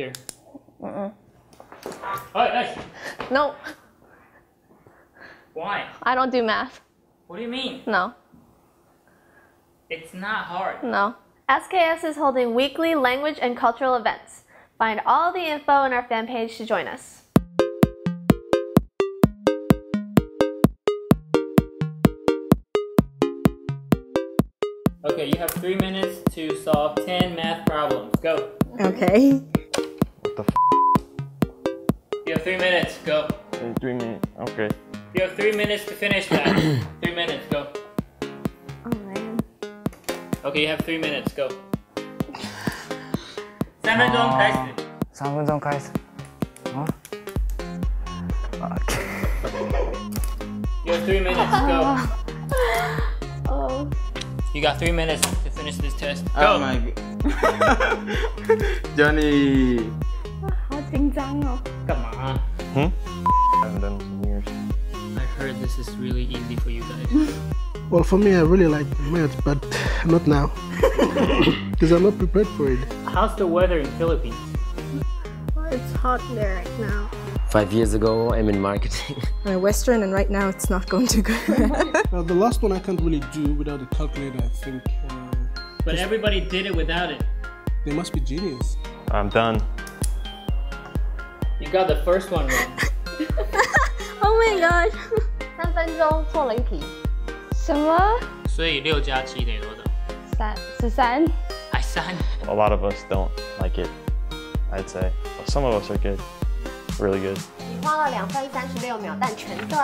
Here. Mm-mm. Oh, nice. No, Why? I don't do math. What do you mean? No, It's not hard. no. SKS is holding weekly language and cultural events. Find all the info on our fan page to join us. Okay, you have three minutes to solve 10 math problems. Go. Okay have three minutes. Go. In three minutes. Okay. You have three minutes to finish that. three minutes. Go. Oh man. Okay, you have three minutes. Go. 三分钟开始。三分钟开始。啊？Okay. You have three minutes. Go. Oh. You got three minutes to finish this test. Go. Oh my god. Johnny. 好紧张哦。 干嘛 Hmm? Haven't done in years. I heard this is really easy for you guys. Well, for me, I really like math, but not now. Because I'm not prepared for it. How's the weather in Philippines? It's hot there right now. Five years ago, I'm in marketing. Uh, Western, and right now it's not going too good. Now, the last one I can't really do without a calculator, I think. Uh, But everybody did it without it. they must be genius. I'm done. You got the first one wrong. Oh my gosh！三分钟错了一题。什么？所以六加七等于多少？三十三。还三。 A lot of us don't like it. I'd say. Some of us are good. Really good. 你花了两分三十六秒，但全对。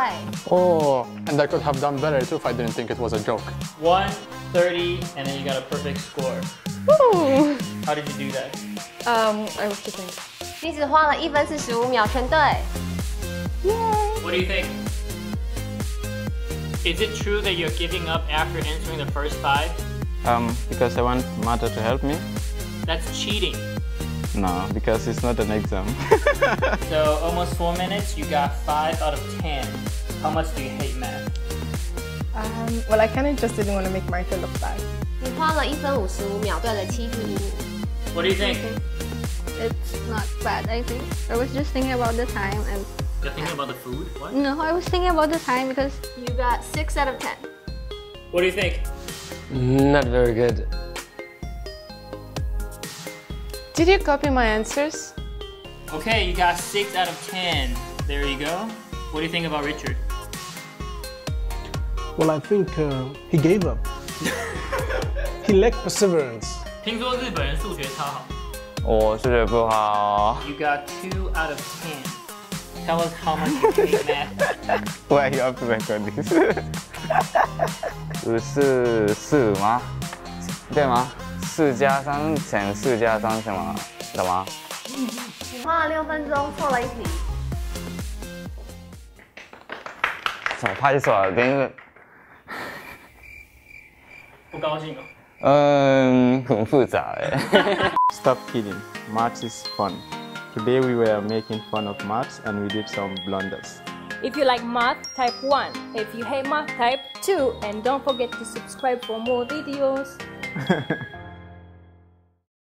Oh, and I could have done better too if I didn't think it was a joke. One, 30, and then you got a perfect score. How did you do that? um, I was just saying. 你只花了一分四十五秒，全对。 What do you think? Is it true that you're giving up after answering the first five? Um, because I want Mata to help me? That's cheating. No, because it's not an exam. So almost four minutes, you got five out of ten. How much do you hate math? Um, well, I kind of just didn't want to make Martha look bad. 你花了一分五十五秒，对了七题。 What do you think? It's not bad, I think. I was just thinking about the time and You're thinking about the food? What? no, I was thinking about the time because You got six out of ten. What do you think? Not very good. Did you copy my answers? Okay, you got six out of ten. There you go. What do you think about Richard? Well, I think uh, he gave up. he lacked perseverance. 听说日本人数学超好。 我数学不好。You got two out of ten. Tell us how much you hate math. Why you have to record this? 五四四五吗？对吗？四加三乘四加三什么什么？你花了六分钟，错了一题。怎么拍手啊？等一下，不高兴哦。嗯，很复杂哎。 Stop kidding. Maths is fun. Today we were making fun of maths and we did some blunders. If you like math, type 1. If you hate math, type 2. And don't forget to subscribe for more videos.